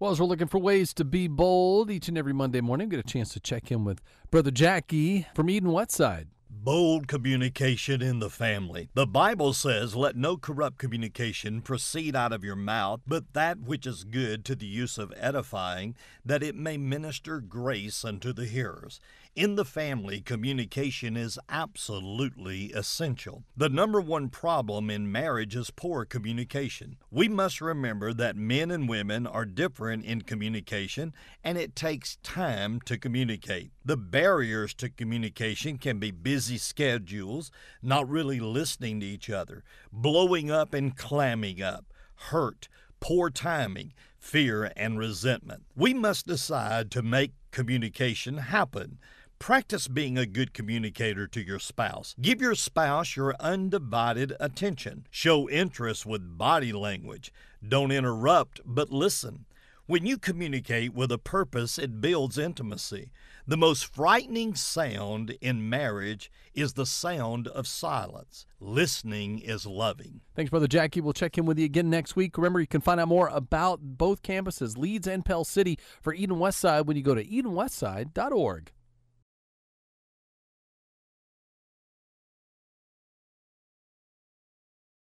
Well, as we're looking for ways to be bold each and every Monday morning, get a chance to check in with Brother Jacky from Eden Westside. Bold communication in the family. The Bible says, Let no corrupt communication proceed out of your mouth, but that which is good to the use of edifying, that it may minister grace unto the hearers. In the family, communication is absolutely essential. The number one problem in marriage is poor communication. We must remember that men and women are different in communication, and it takes time to communicate. The barriers to communication can be busy schedules, not really listening to each other, blowing up and clamming up, hurt, poor timing, fear, and resentment. We must decide to make communication happen. Practice being a good communicator to your spouse. Give your spouse your undivided attention. Show interest with body language. Don't interrupt, but listen. When you communicate with a purpose, it builds intimacy. The most frightening sound in marriage is the sound of silence. Listening is loving. Thanks, Brother Jacky. We'll check in with you again next week. Remember, you can find out more about both campuses, Leeds and Pell City, for Eden Westside when you go to edenwestside.org.